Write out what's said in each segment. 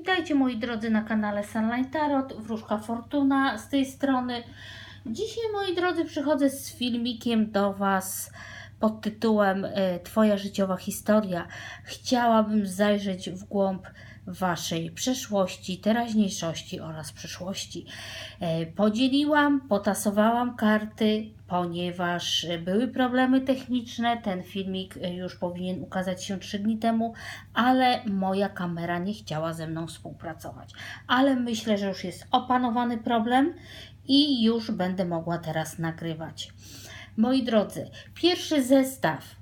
Witajcie moi drodzy na kanale Sunlight Tarot, Wróżka Fortuna z tej strony. Dzisiaj moi drodzy przychodzę z filmikiem do Was pod tytułem e, Twoja życiowa historia. Chciałabym zajrzeć w głąb Waszej przeszłości, teraźniejszości oraz przyszłości. E, podzieliłam, potasowałam karty, ponieważ były problemy techniczne. Ten filmik już powinien ukazać się 3 dni temu, ale moja kamera nie chciała ze mną współpracować. Ale myślę, że już jest opanowany problem i już będę mogła teraz nagrywać. Moi drodzy, pierwszy zestaw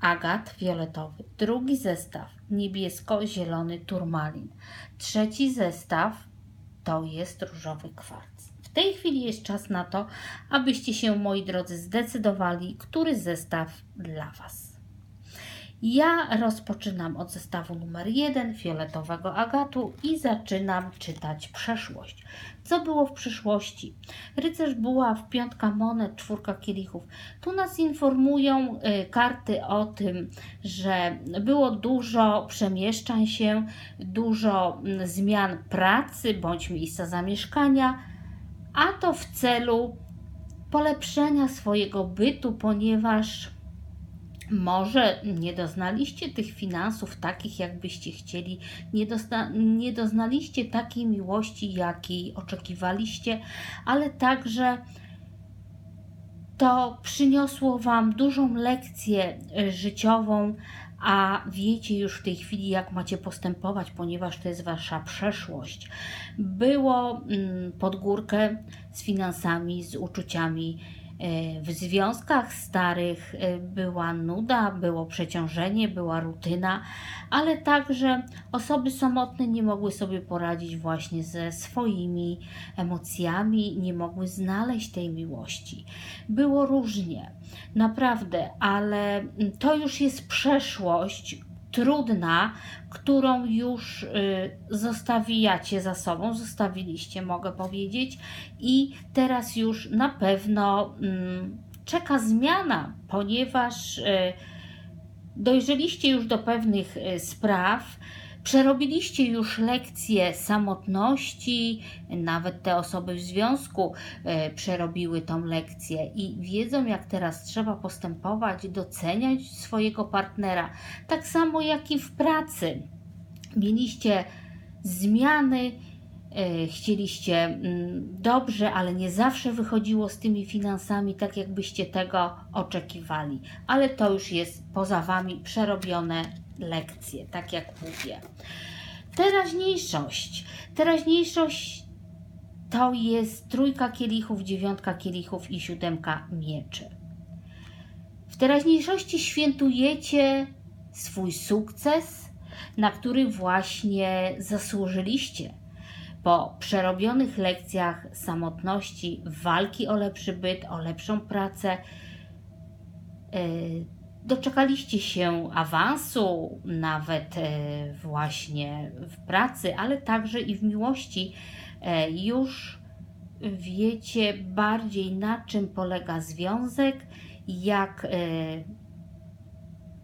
agat fioletowy, drugi zestaw niebiesko-zielony turmalin, trzeci zestaw to jest różowy kwarc. W tej chwili jest czas na to, abyście się, moi drodzy, zdecydowali, który zestaw dla Was. Ja rozpoczynam od zestawu numer 1 fioletowego agatu i zaczynam czytać przeszłość. Co było w przyszłości? Rycerz buław, piątka monet, czwórka kielichów. Tu nas informują y, karty o tym, że było dużo przemieszczań się, dużo y, zmian pracy bądź miejsca zamieszkania, a to w celu polepszenia swojego bytu, ponieważ może nie doznaliście tych finansów takich, jakbyście chcieli, nie, dozna, nie doznaliście takiej miłości, jakiej oczekiwaliście, ale także to przyniosło Wam dużą lekcję e, życiową, a wiecie już w tej chwili, jak macie postępować, ponieważ to jest Wasza przeszłość. Było mm, pod górkę z finansami, z uczuciami w związkach starych e, była nuda, było przeciążenie, była rutyna, ale także osoby samotne nie mogły sobie poradzić właśnie ze swoimi emocjami, nie mogły znaleźć tej miłości. Było różnie, naprawdę, ale to już jest przeszłość, trudna, którą już y, zostawiacie za sobą, zostawiliście, mogę powiedzieć, i teraz już na pewno mm, czeka zmiana, ponieważ y, dojrzeliście już do pewnych y, spraw, Przerobiliście już lekcje samotności, nawet te osoby w związku e, przerobiły tą lekcję i wiedzą, jak teraz trzeba postępować, doceniać swojego partnera. Tak samo jak i w pracy. Mieliście zmiany, e, chcieliście mm, dobrze, ale nie zawsze wychodziło z tymi finansami tak, jakbyście tego oczekiwali. Ale to już jest poza Wami przerobione lekcje, tak jak mówię. Teraźniejszość. Teraźniejszość to jest trójka kielichów, dziewiątka kielichów i siódemka mieczy. W teraźniejszości świętujecie swój sukces, na który właśnie zasłużyliście. Po przerobionych lekcjach samotności, walki o lepszy byt, o lepszą pracę, yy, doczekaliście się awansu, nawet e, właśnie w pracy, ale także i w miłości. E, już wiecie bardziej na czym polega związek, jak e,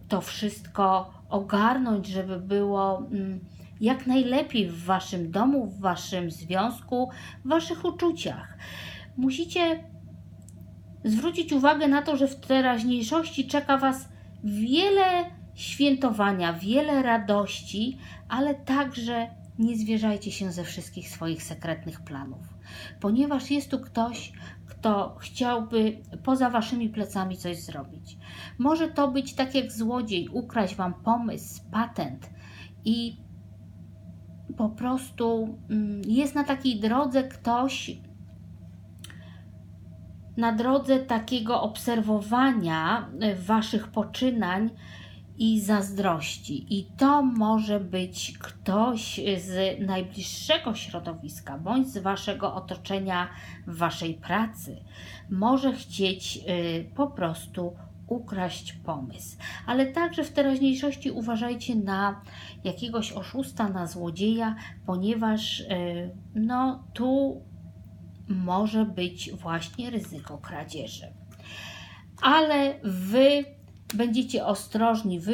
to wszystko ogarnąć, żeby było mm, jak najlepiej w waszym domu, w waszym związku, w waszych uczuciach. Musicie zwrócić uwagę na to, że w teraźniejszości czeka Was wiele świętowania, wiele radości, ale także nie zwierzajcie się ze wszystkich swoich sekretnych planów, ponieważ jest tu ktoś, kto chciałby poza waszymi plecami coś zrobić. Może to być tak jak złodziej, ukraść wam pomysł, patent i po prostu mm, jest na takiej drodze ktoś, na drodze takiego obserwowania e, Waszych poczynań i zazdrości. I to może być ktoś z najbliższego środowiska bądź z Waszego otoczenia w Waszej pracy. Może chcieć y, po prostu ukraść pomysł. Ale także w teraźniejszości uważajcie na jakiegoś oszusta, na złodzieja, ponieważ no tu może być właśnie ryzyko kradzieży. Ale wy będziecie ostrożni, wy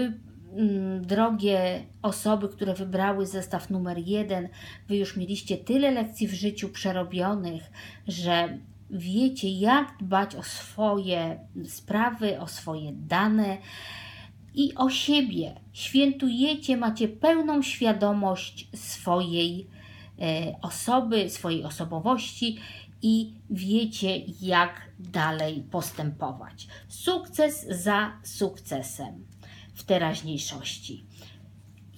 mm, drogie osoby, które wybrały zestaw numer jeden, Wy już mieliście tyle lekcji w życiu przerobionych, że wiecie, jak dbać o swoje sprawy, o swoje dane i o siebie. Świętujecie, macie pełną świadomość swojej osoby, swojej osobowości i wiecie, jak dalej postępować. Sukces za sukcesem w teraźniejszości.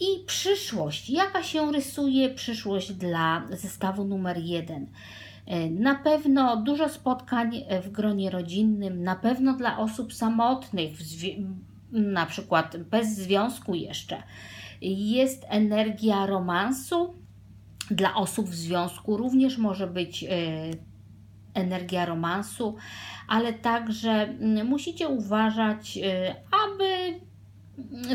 I przyszłość. Jaka się rysuje przyszłość dla zestawu numer jeden? E, na pewno dużo spotkań w gronie rodzinnym, na pewno dla osób samotnych, na przykład bez związku jeszcze. Jest energia romansu. Dla osób w związku również może być e, energia romansu, ale także mm, musicie uważać, e, aby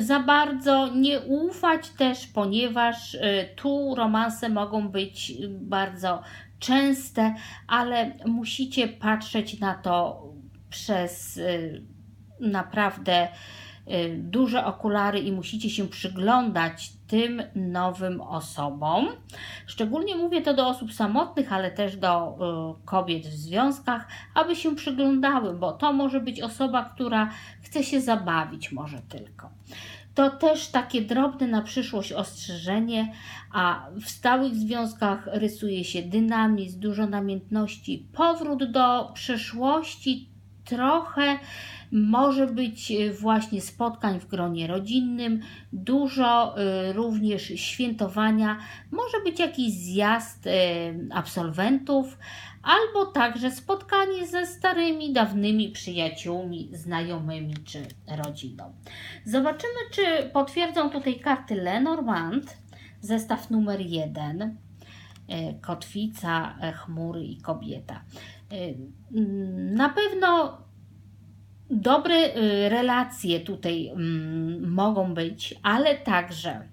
za bardzo nie ufać też, ponieważ e, tu romanse mogą być bardzo częste, ale musicie patrzeć na to przez naprawdę Y, duże okulary i musicie się przyglądać tym nowym osobom. Szczególnie mówię to do osób samotnych, ale też do y, kobiet w związkach, aby się przyglądały, bo to może być osoba, która chce się zabawić, może tylko. To też takie drobne na przyszłość ostrzeżenie, a w stałych związkach rysuje się dynamizm, dużo namiętności, powrót do przeszłości, trochę może być e, właśnie spotkań w gronie rodzinnym, dużo e, również świętowania, może być jakiś zjazd e, absolwentów, albo także spotkanie ze starymi, dawnymi przyjaciółmi, znajomymi czy rodziną. Zobaczymy, czy potwierdzą tutaj karty Lenormand, zestaw numer jeden, kotwica, chmury i kobieta. Na pewno dobre y, relacje tutaj mogą być, ale także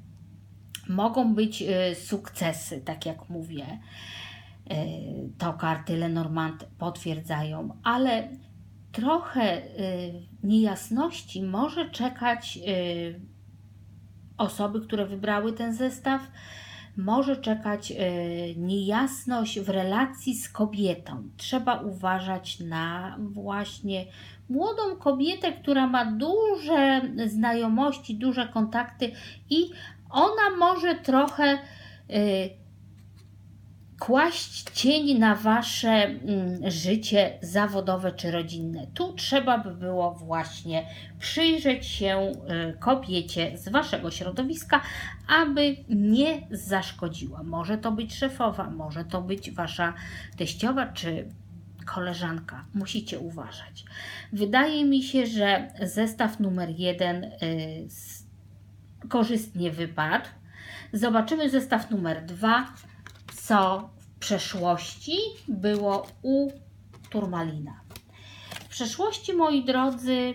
mogą być y, sukcesy, tak jak mówię. Y, to karty Lenormand potwierdzają, ale trochę niejasności może czekać osoby, które wybrały ten zestaw może czekać e, niejasność w relacji z kobietą. Trzeba uważać na właśnie młodą kobietę, która ma duże znajomości, duże kontakty i ona może trochę e, kłaść cień na wasze mm, życie zawodowe czy rodzinne. Tu trzeba by było właśnie przyjrzeć się y, kobiecie z waszego środowiska, aby nie zaszkodziła. Może to być szefowa, może to być wasza teściowa czy koleżanka. Musicie uważać. Wydaje mi się, że zestaw numer jeden y, korzystnie wypadł. Zobaczymy zestaw numer dwa co w przeszłości było u Turmalina. W przeszłości, moi drodzy,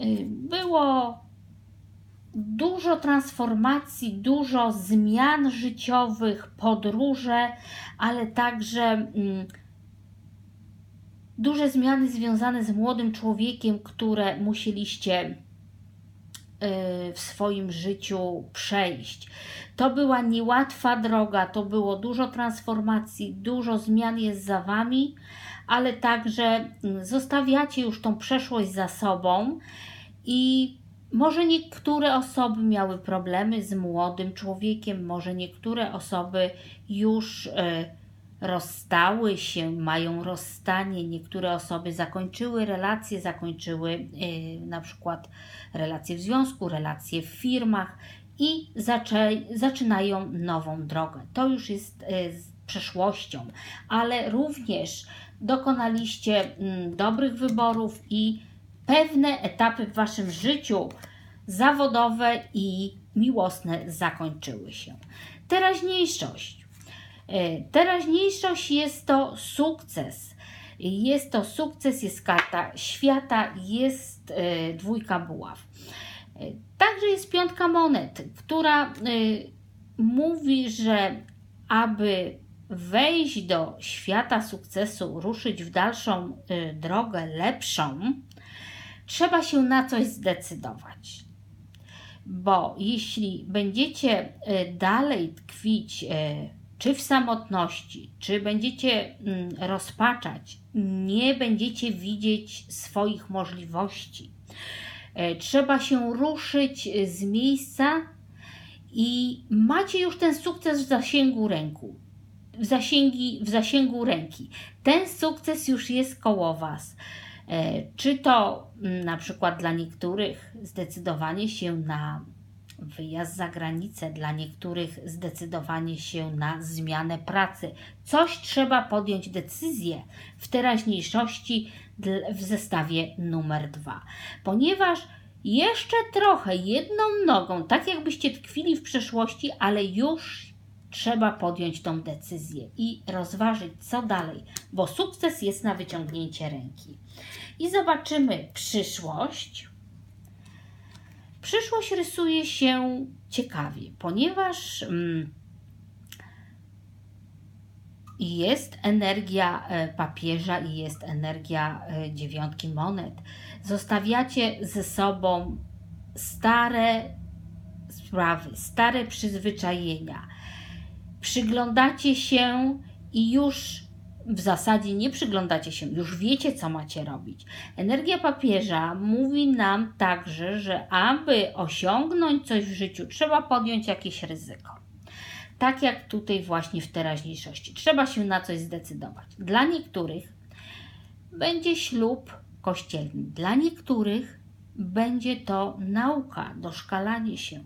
y, było dużo transformacji, dużo zmian życiowych, podróże, ale także mm, duże zmiany związane z młodym człowiekiem, które musieliście w swoim życiu przejść. To była niełatwa droga, to było dużo transformacji, dużo zmian jest za Wami, ale także mm, zostawiacie już tą przeszłość za sobą i może niektóre osoby miały problemy z młodym człowiekiem, może niektóre osoby już y, rozstały się, mają rozstanie. Niektóre osoby zakończyły relacje, zakończyły yy, na przykład relacje w związku, relacje w firmach i zaczę, zaczynają nową drogę. To już jest yy, przeszłością, ale również dokonaliście yy, dobrych wyborów i pewne etapy w Waszym życiu zawodowe i miłosne zakończyły się. Teraźniejszość teraźniejszość jest to sukces. Jest to sukces, jest karta świata, jest e, dwójka buław. E, także jest piątka monet, która mówi, że aby wejść do świata sukcesu, ruszyć w dalszą drogę lepszą, trzeba się na coś zdecydować. bo jeśli będziecie dalej tkwić czy w samotności, czy będziecie mm, rozpaczać, nie będziecie widzieć swoich możliwości. Trzeba się ruszyć z miejsca i macie już ten sukces w zasięgu ręku w, zasięgi, w zasięgu ręki. Ten sukces już jest koło Was. E, czy to mm, na przykład dla niektórych zdecydowanie się na wyjazd za granicę, dla niektórych zdecydowanie się na zmianę pracy. Coś trzeba podjąć decyzję w teraźniejszości w zestawie numer dwa, ponieważ jeszcze trochę jedną nogą, tak jakbyście tkwili w przeszłości, ale już trzeba podjąć tą decyzję i rozważyć, co dalej, bo sukces jest na wyciągnięcie ręki. I zobaczymy przyszłość. Przyszłość rysuje się ciekawie, ponieważ mm, jest energia e, papieża i jest energia e, dziewiątki monet. Zostawiacie ze sobą stare sprawy, stare przyzwyczajenia przyglądacie się i już w zasadzie nie przyglądacie się, już wiecie, co macie robić. Energia papieża mówi nam także, że aby osiągnąć coś w życiu, trzeba podjąć jakieś ryzyko. Tak jak tutaj właśnie w teraźniejszości. Trzeba się na coś zdecydować. Dla niektórych będzie ślub kościelny, dla niektórych będzie to nauka, doszkalanie się,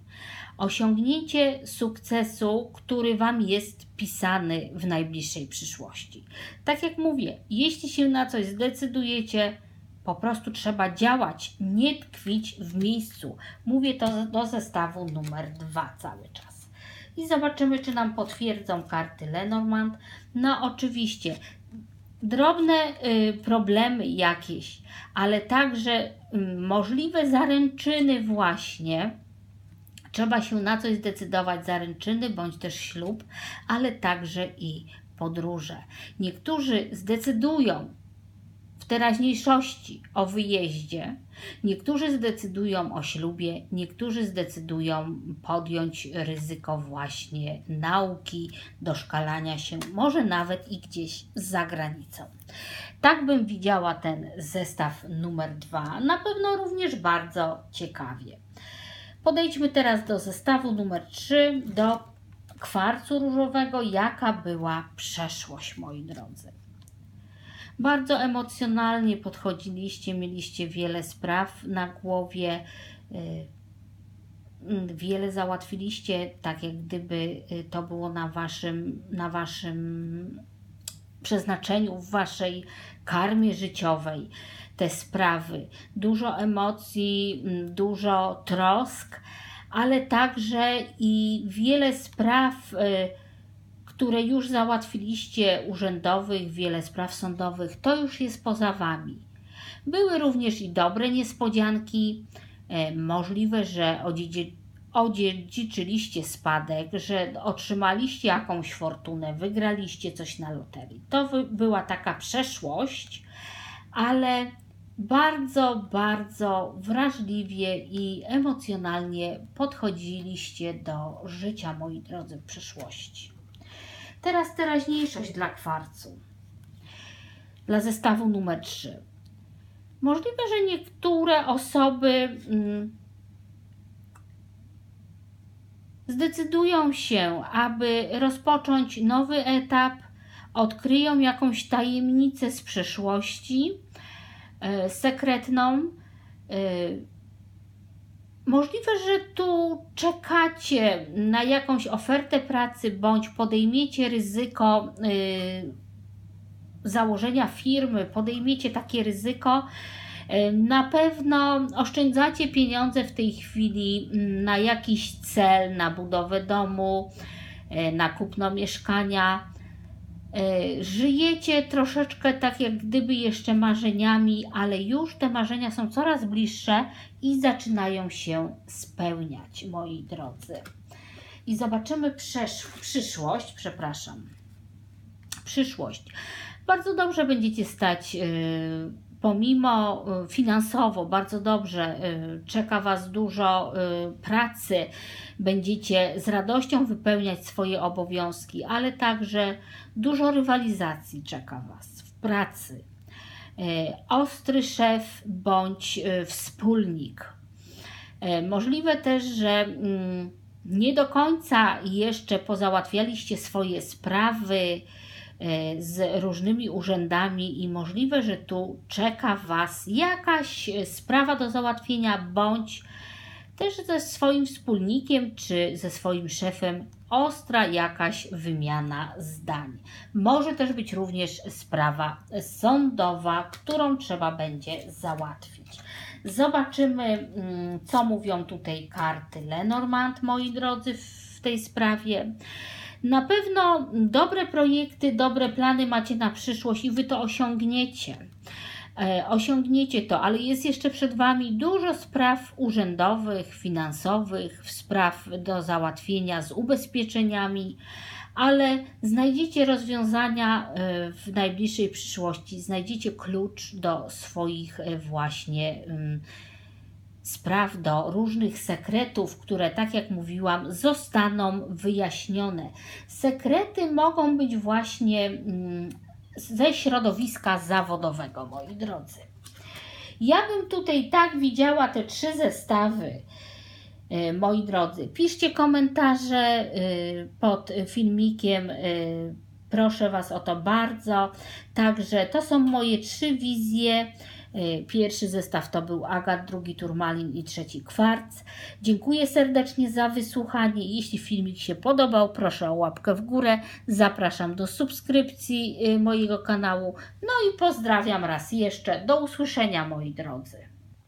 osiągnięcie sukcesu, który Wam jest pisany w najbliższej przyszłości. Tak jak mówię, jeśli się na coś zdecydujecie, po prostu trzeba działać, nie tkwić w miejscu. Mówię to do zestawu numer dwa cały czas. I zobaczymy, czy nam potwierdzą karty Lenormand. No, oczywiście, drobne y, problemy jakieś, ale także y, możliwe zaręczyny, właśnie Trzeba się na coś zdecydować, zaręczyny bądź też ślub, ale także i podróże. Niektórzy zdecydują teraźniejszości o wyjeździe, niektórzy zdecydują o ślubie, niektórzy zdecydują podjąć ryzyko właśnie nauki, doszkalania się, może nawet i gdzieś za granicą. Tak bym widziała ten zestaw numer dwa. Na pewno również bardzo ciekawie. Podejdźmy teraz do zestawu numer 3, do kwarcu różowego. Jaka była przeszłość, moi drodzy? Bardzo emocjonalnie podchodziliście, mieliście wiele spraw na głowie, y, wiele załatwiliście, tak jak gdyby y, to było na waszym, na waszym przeznaczeniu, w waszej karmie życiowej te sprawy. Dużo emocji, mm, dużo trosk, ale także i wiele spraw, y, które już załatwiliście urzędowych, wiele spraw sądowych, to już jest poza Wami. Były również i dobre niespodzianki, y, możliwe, że odziedziczyliście spadek, że otrzymaliście jakąś fortunę, wygraliście coś na loterii. To była taka przeszłość, ale bardzo, bardzo wrażliwie i emocjonalnie podchodziliście do życia, moi drodzy, w przyszłości. Teraz teraźniejszość dla kwarcu. Dla zestawu numer 3. Możliwe, że niektóre osoby mm, zdecydują się, aby rozpocząć nowy etap, odkryją jakąś tajemnicę z przeszłości E, sekretną. Możliwe, że tu czekacie na jakąś ofertę pracy bądź podejmiecie ryzyko e, założenia firmy, podejmiecie takie ryzyko. Na pewno oszczędzacie pieniądze w tej chwili na jakiś cel, na budowę domu, na kupno mieszkania żyjecie troszeczkę tak jak gdyby jeszcze marzeniami, ale już te marzenia są coraz bliższe i zaczynają się spełniać, moi drodzy. I zobaczymy przyszłość, przepraszam. Przyszłość. Bardzo dobrze będziecie stać yy, pomimo y, finansowo bardzo dobrze y, czeka Was dużo y, pracy, będziecie z radością wypełniać swoje obowiązki, ale także dużo rywalizacji czeka Was w pracy. Ostry szef bądź wspólnik. Możliwe też, że mm, nie do końca jeszcze pozałatwialiście swoje sprawy, z różnymi urzędami i możliwe, że tu czeka Was jakaś sprawa do załatwienia, bądź też ze swoim wspólnikiem czy ze swoim szefem ostra jakaś wymiana zdań. Może też być również sprawa sądowa, którą trzeba będzie załatwić. Zobaczymy, mm, co mówią tutaj karty Lenormand, moi drodzy, w tej sprawie. Na pewno dobre projekty, dobre plany macie na przyszłość i Wy to osiągniecie. E, osiągniecie to, ale jest jeszcze przed Wami dużo spraw urzędowych, finansowych, spraw do załatwienia z ubezpieczeniami, ale znajdziecie rozwiązania e, w najbliższej przyszłości, znajdziecie klucz do swoich e, właśnie spraw, do różnych sekretów, które, tak jak mówiłam, zostaną wyjaśnione. Sekrety mogą być właśnie mm, ze środowiska zawodowego, moi drodzy. Ja bym tutaj tak widziała te trzy zestawy, y, moi drodzy. Piszcie komentarze y, pod filmikiem. Y, proszę Was o to bardzo. Także to są moje trzy wizje pierwszy zestaw to był agat, drugi turmalin i trzeci kwarc. Dziękuję serdecznie za wysłuchanie. Jeśli filmik się podobał, proszę o łapkę w górę. Zapraszam do subskrypcji e, mojego kanału. No i pozdrawiam raz jeszcze. Do usłyszenia moi drodzy.